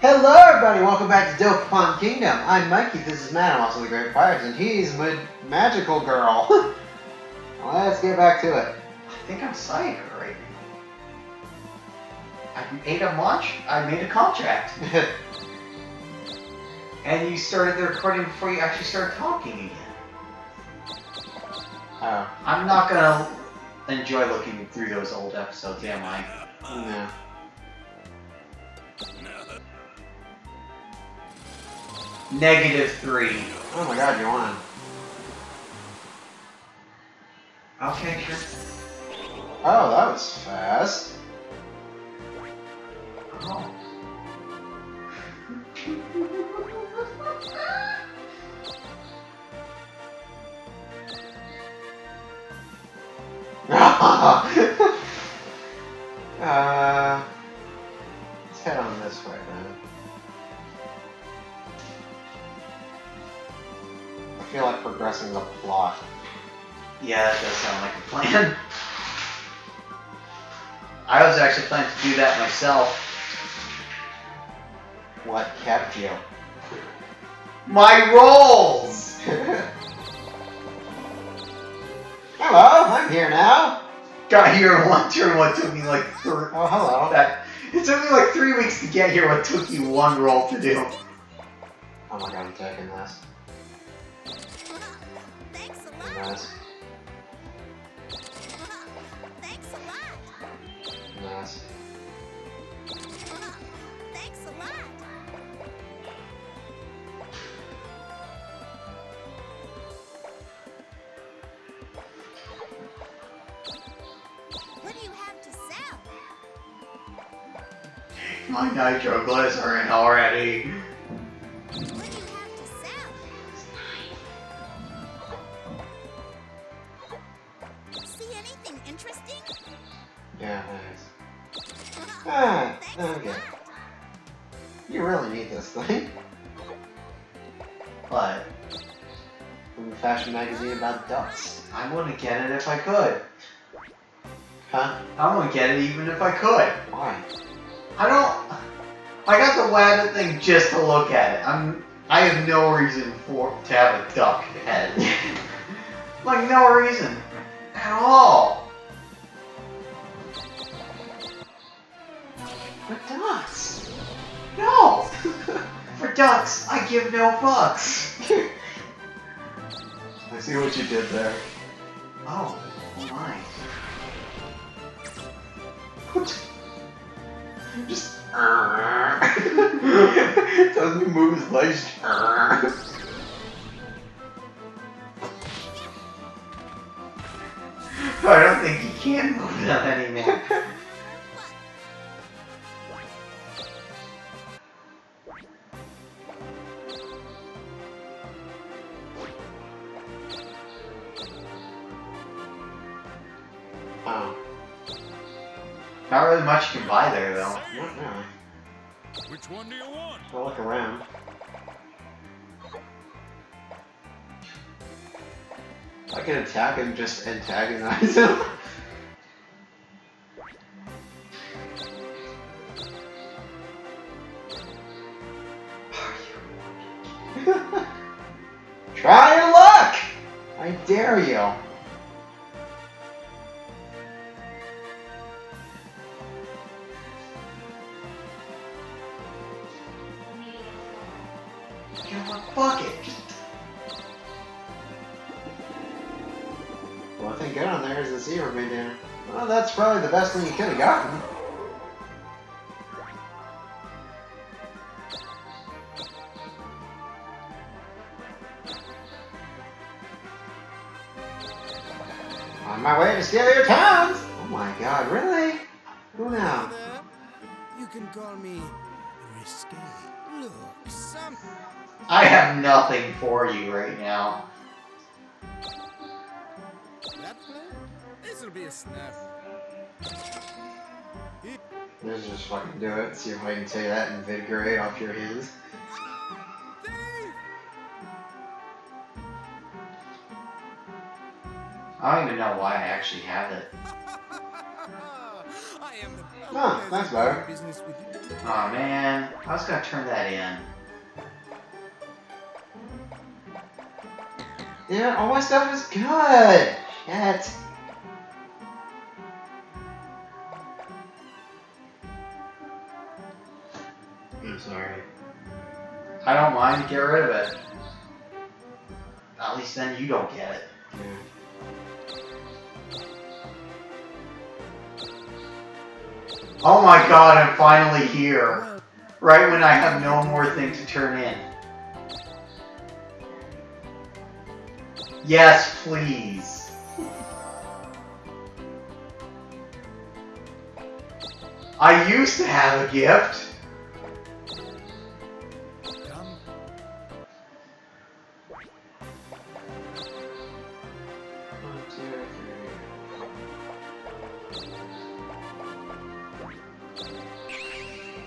Hello, everybody. Welcome back to Dope Dokapon Kingdom. I'm Mikey. This is Matt. I'm also the Great Papyrus, and he's my magical girl. Let's get back to it. I think I'm Sayaka right now. I made a launch. I made a contract. and you started the recording before you actually started talking again. oh, I'm not gonna enjoy looking through those old episodes, am I? no. Negative three. Oh my god, you won. Okay, sure. Oh, that was fast. Oh. Yeah, that does sound like a plan. I was actually planning to do that myself. What kept you? My rolls! Hello, I'm here now. Got here in one turn what took me like three. Oh, hello. That it took me like three weeks to get here. What took you one roll to do? Oh my god, I'm taking this. Thanks a lot. Thanks a lot. What do you have to sell? My nitroglycerin already. Could. Why? I don't. I got the Wabbit thing just to look at it. I'm. I have no reason for to have a duck head. like no reason at all. For ducks. No. For ducks, I give no fucks. I see what you did there. Oh, my. Just. Uh. Doesn't move his legs? Uh. I don't think he can move them anymore. oh, Not really much you can buy there though. not really. Which one do you want? I'll look around. I can attack and just antagonize him. On my way to steal your towns! Oh my god, really? Who now? You can call me risque. Look, some I have nothing for you right now. that plan. This'll be a snap. Let's just fucking do it. See if I can take that invigorate off your hands. I don't even know why I actually have it. The Huh, that's better. You. Oh man, I was gonna turn that in. Yeah, all my stuff is good. Shit. I'm sorry. I don't mind, get rid of it. At least then you don't get it. Oh my god, I'm finally here. Right when I have no more thing to turn in. Yes, please. I used to have a gift.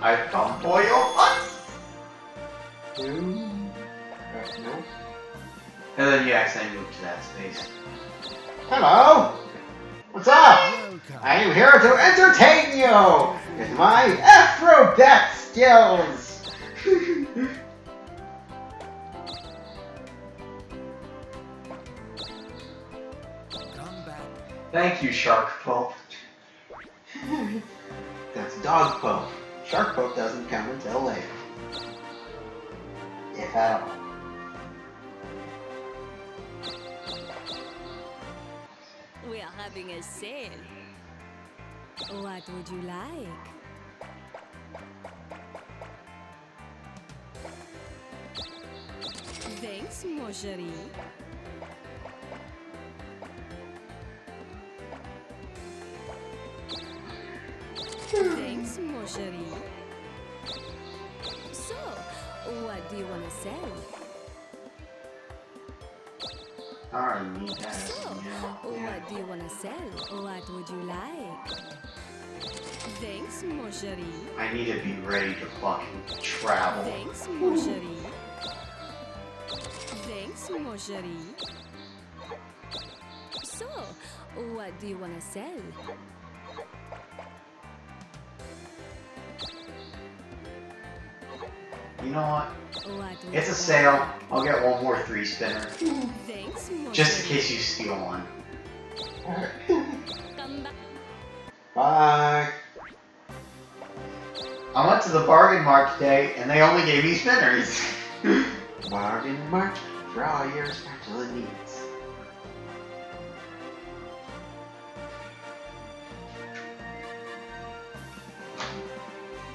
I've come for your. Two. Uh. And then you accidentally move to that space. Hello. What's up? I am here to entertain you with my acrobat skills. Thank you, Shark Pope. Dog poke. Shark poke doesn't come until later. If at all. We are having a sale. What would you like? Thanks, mon. So, what do you want to sell? So, what do you want to sell? What would you like? Thanks, mon. I need to be ready to fucking travel. Thanks, mon. Thanks, mon. So, what do you want to sell? You know what? What It's a sale. I'll get one more three spinner. Thanks, Just in case you steal one. Bye. I went to the bargain mart today and they only gave me spinners. Bargain market for all your spatula needs.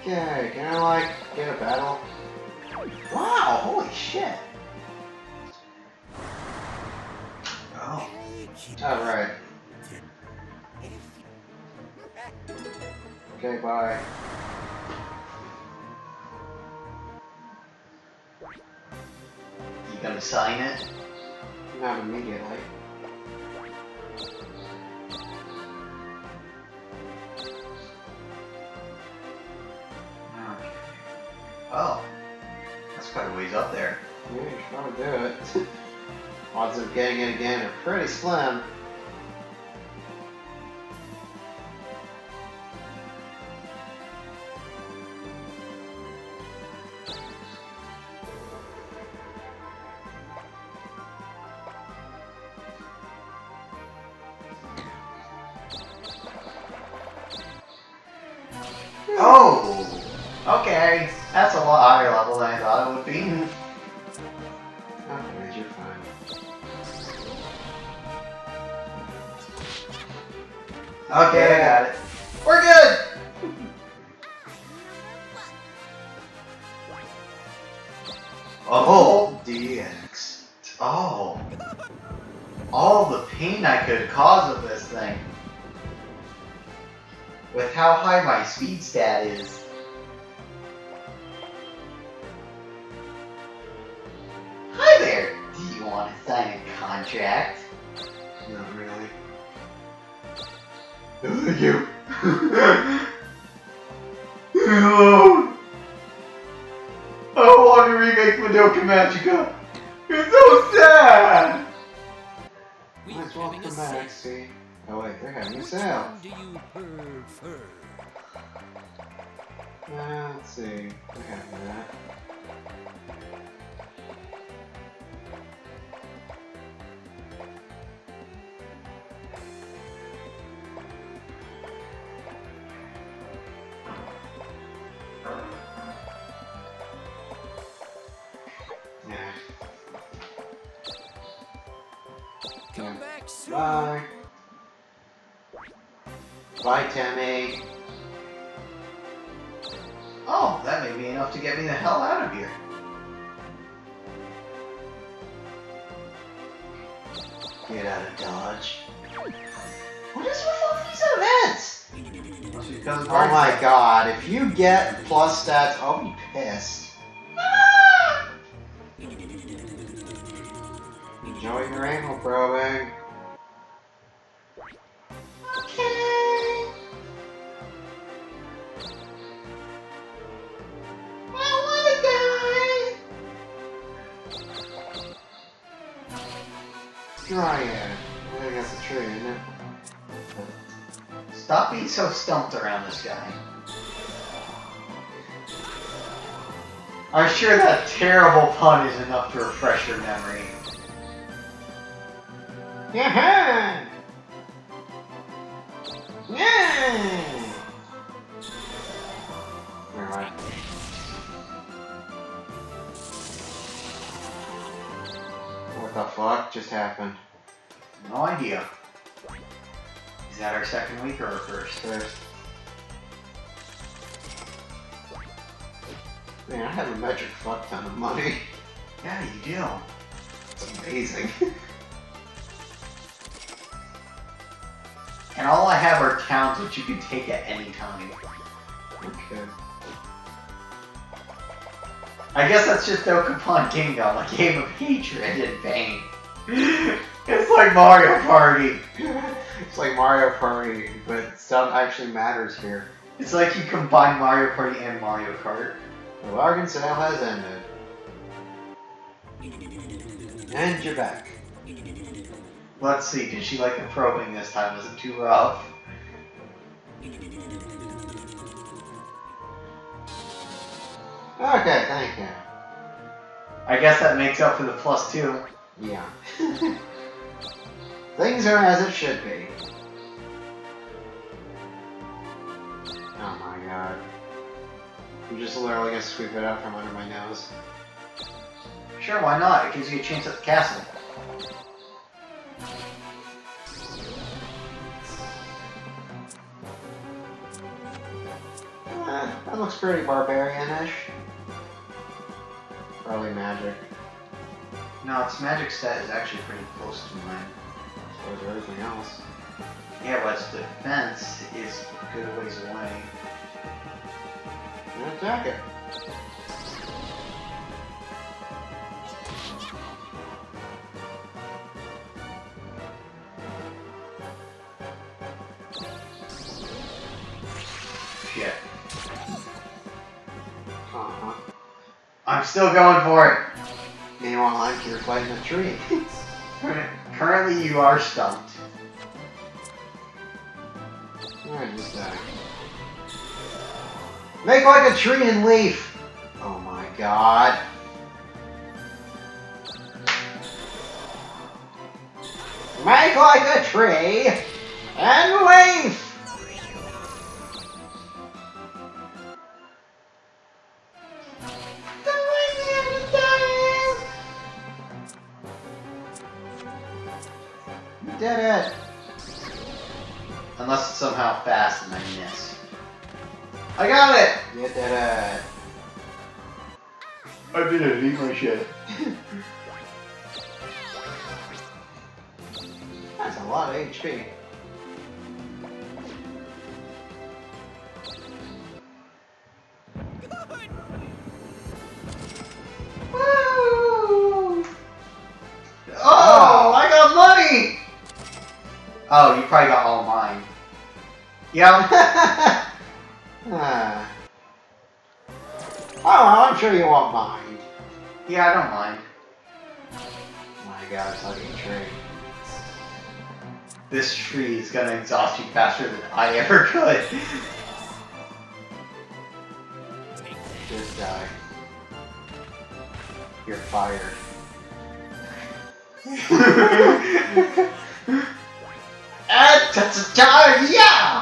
Okay, can I like get a battle? Wow, holy shit. oh. Alright. Okay, bye. You gonna sign it? Not immediately. Okay. Oh. That's quite a ways up there. Yeah, you should probably do it. Odds of getting it again are pretty slim. The pain I could cause with this thing. With how high my speed stat is. Hi there! Do you want to sign a contract? Not really. No, thank you. No! I want to remake Madoka Magica! It's so sad! We are having a sale. Oh wait, they're having Which a sale. Do you prefer? Uh, let's see. They're that. Bye. Bye, Tammy. Oh, that may be enough to get me the hell out of here. Get out of Dodge. What is with all these events? Must be because of Oh my god, if you get plus stats, I'll be pissed. Enjoy your anal probing. Dryad. I that's a tree, isn't it? Stop being so stumped around this guy. I'm sure that terrible pun is enough to refresh your memory. Yeah. Yeah. The fuck just happened? No idea. Is that our second week or our first? First. Man, I have a metric fuck ton of money. Yeah, you do. It's amazing. And all I have are towns which you can take at any time. okay. I guess that's just Dokapon Kingdom, a game of hatred and pain. It's like Mario Party. It's like Mario Party, but stuff actually matters here. It's like you combine Mario Party and Mario Kart. The bargain sale has ended. And you're back. Let's see, did she like the probing this time? Was it too rough? Okay, thank you. I guess that makes up for the plus two. Yeah. Things are as it should be. Oh my god. I'm just literally gonna sweep it out from under my nose. Sure, why not? It gives you a chance at the castle. Eh, that looks pretty barbarian-ish. Probably magic. No, its magic stat is actually pretty close to mine. So is everything else. Yeah, but its defense is a good ways away. And attack it. I'm still going for it. Meanwhile, I'm here fighting a tree. Currently, you are stumped. Alright, just die. Make like a tree and leaf! Oh my god. Make like a tree and leaf! Unless it's somehow fast and I miss. I got it! You did it! I did it, eat my shit. That's a lot of HP. Woo! Oh, I got money! Oh, you probably got all of mine. Yeah. Ah. Oh, well, I'm sure you won't mind. Yeah, I don't mind. My god, it's like a tree. This tree is gonna exhaust you faster than I ever could. Just die. You're fired. Ta ta ta, yeah!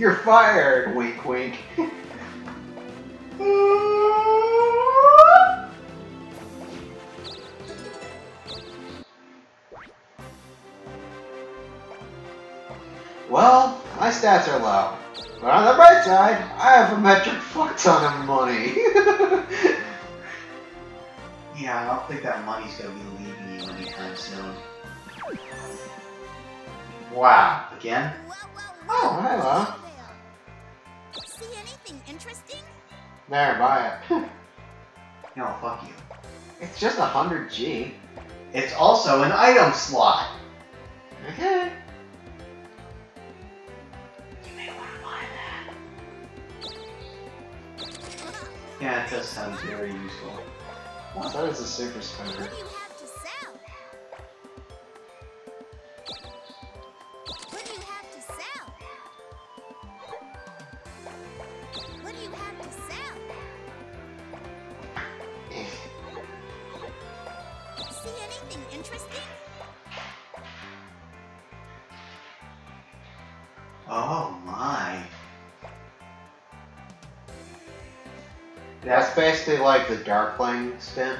You're fired! Wink wink. Well, my stats are low. But on the bright side, I have a metric fuck ton of money. Yeah, I don't think that money's gonna be leaving you anytime soon. Wow. Again? Oh, hello. Anything interesting? there, buy it. No, fuck you. it's just a hundred G. It's also an item slot. Okay. You may want to buy that. Yeah, it does sound very useful. What? That is a super spinner. Oh, That's basically like the Darkling spin.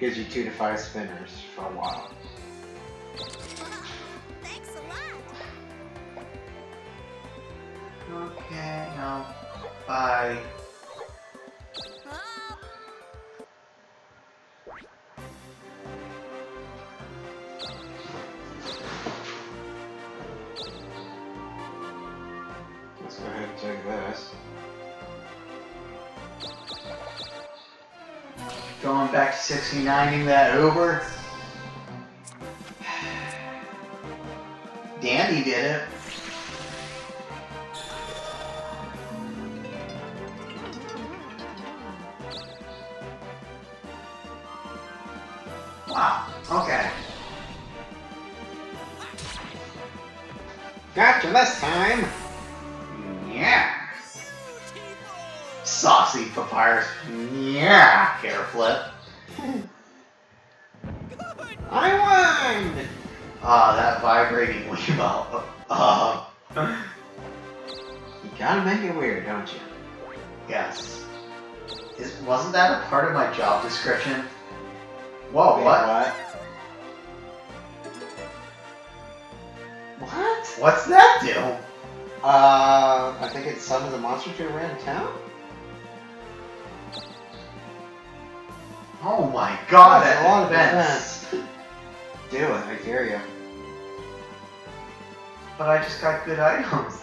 Gives you two to five spinners for a while. Thanks a lot. Okay, Bye. Let's go ahead and take this. Going back to 69ing that Uber. Dandy did it. Gotcha this time! Yeah. Saucy papyrus. Yeah. Hair flip. I won! Ah, that vibrating Wiimote. Uh, You gotta make it weird, don't you? yes. Is, wasn't that a part of my job description? Whoa, Wait, what? What? What? What's that do? Uh, I think it's some of the monsters who ran town? Oh my god, That's that a lot of events. Do it, I dare you. But I just got good items.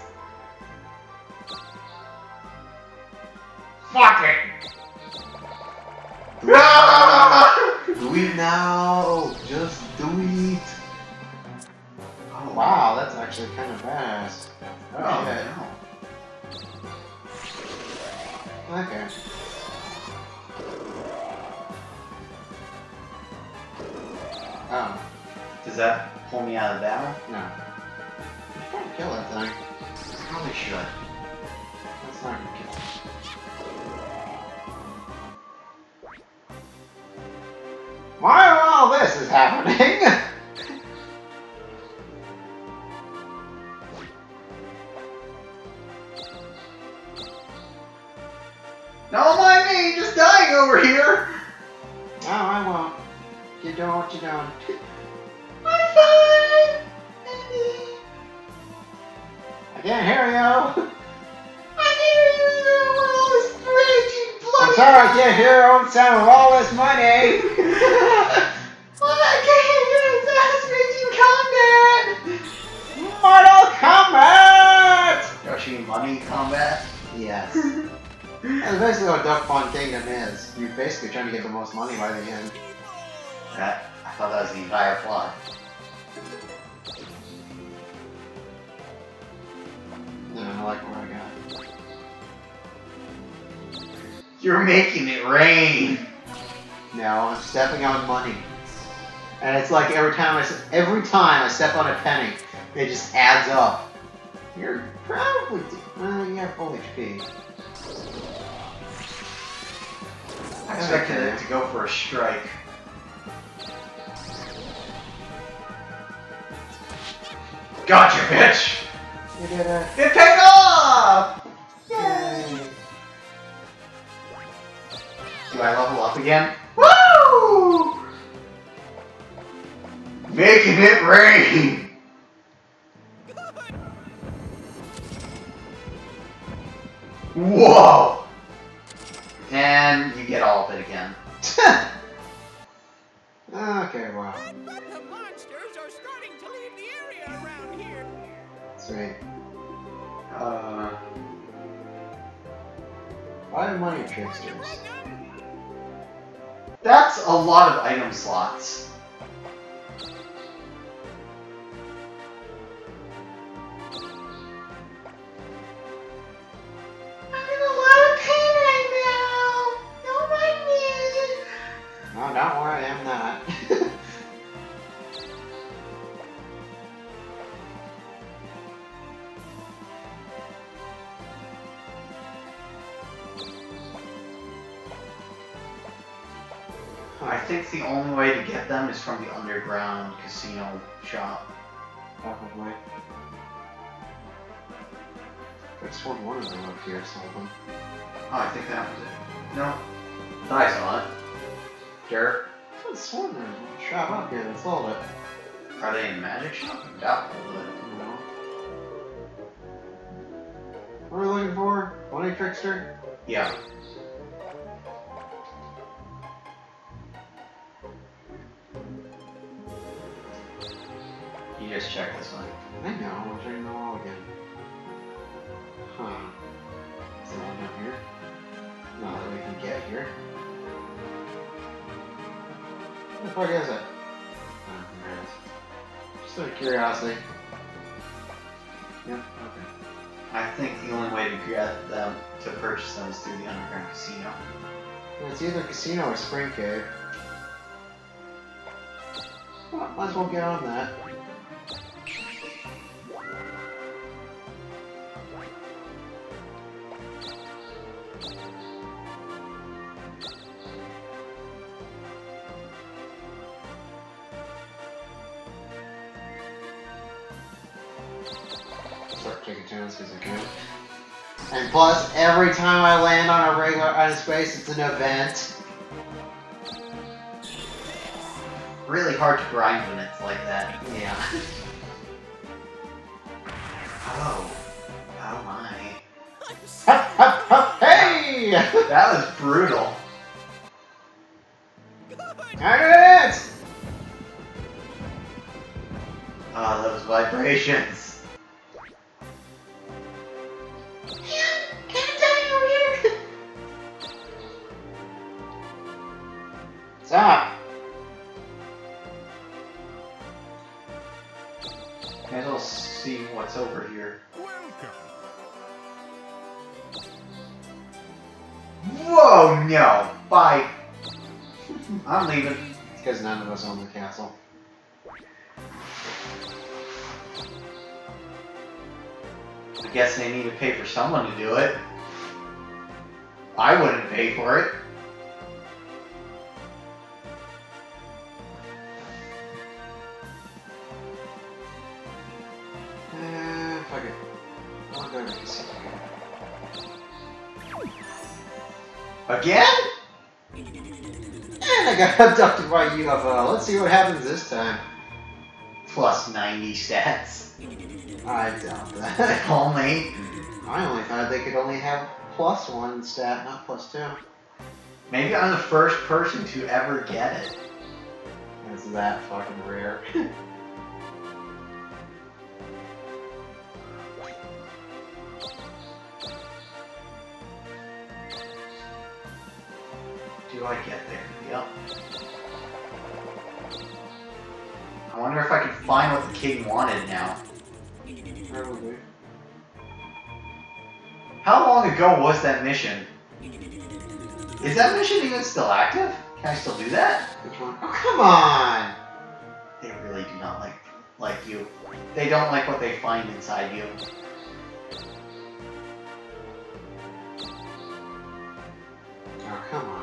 Fuck it! No! Do it now! Just do it! Oh, Wow, actually kind of badass. Oh, shit. no. Okay. Oh, Does that pull me out of the battle? no. You should probably kill that thing. Probably should. That's not gonna kill. Why all this is happening? I like what I got. You're making it rain. No, I'm stepping on money. And it's like every time I every time I step on a penny, it just adds up. You're probably uh, you have full HP. I expected it to go for a strike. Gotcha, bitch! You did it. It paid off! Yay! Do I level up again? Woo! Making it rain! Whoa! And you get all of it again. okay, wow. Sweet. Uh, Why money tricksters? that's a lot of item slots. I think the only way to get them is from the underground casino shop. Probably. I want one of them up here, someone. Oh, I think that was it. No. I saw it. Dirt. I just want one shop up here sold it. Are they in magic shop? Doubtful, but. You know? What are we looking for? Money trickster? Yeah. Fuck is it? Oh, there it is. Just out of curiosity. Yeah, okay. I think the only way to get them to purchase them is through the underground casino. It's either casino or spring cave. Well, might as well get on that. Plus, every time I land on a regular on a space, it's an event. Really hard to grind when it's like that. Yeah. Oh. Oh my. Hey! That was brutal. I it! Ah, those vibrations. Ah. Stop! May as see what's over here. Whoa, no! Bye. I'm leaving. Because none of us own the castle. I guess they need to pay for someone to do it. I wouldn't pay for it. Again? And I got abducted by a UFO. Let's see what happens this time. Plus 90 stats. I doubt that. Only. I only thought they could only have plus one stat, not plus two. Maybe I'm the first person to ever get it. It's that fucking rare. Do I get there? Yep. I wonder if I can find what the king wanted now. Probably. How long ago was that mission? Is that mission even still active? Can I still do that? Which one? Oh, come on! They really do not like like you. They don't like what they find inside you. Oh, come on,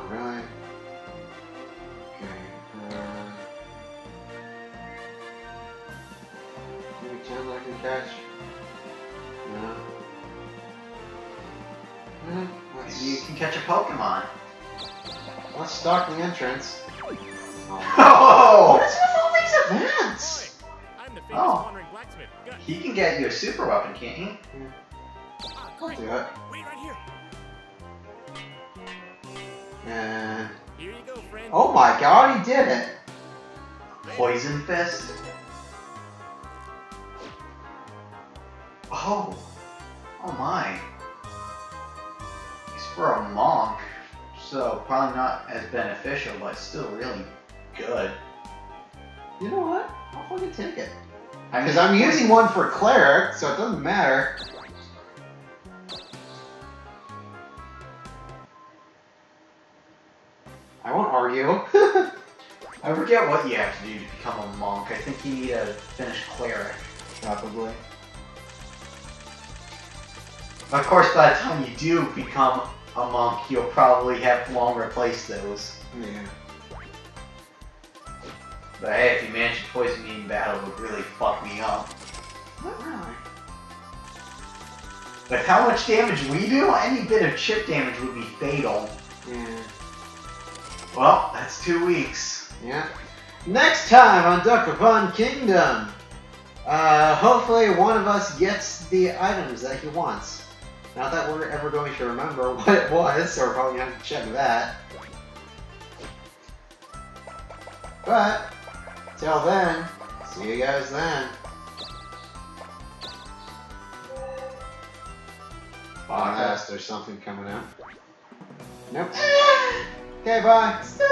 Pokemon. let's stalk the entrance. Oh. What is with all these events? I'm the famous Oh. wandering blacksmith. Got He can get you a super weapon, can't he? Ah, I'll do it. Wait right here. And Here you go, friend. oh my god, he did it! Poison Fist. Oh. Oh my. For a monk, so probably not as beneficial, but still really good. You know what? I'll fucking take it. Because I'm using one for cleric, so it doesn't matter. I won't argue. I forget what you have to do to become a monk. I think you need to finish cleric. Probably. Of course, by the time you do become a monk, you'll probably have long replace those. Yeah. But hey, if you manage to poison me in battle, it would really fuck me up. Not really. With how much damage we do, any bit of chip damage would be fatal. Yeah. Well, that's two weeks. Yeah. Next time on Dokapon Kingdom, uh, hopefully one of us gets the items that he wants. Not that we're ever going to remember what it was, so we're probably gonna have to check that. But, till then, see you guys then. Unless there's something coming out. Nope. Okay, bye. Still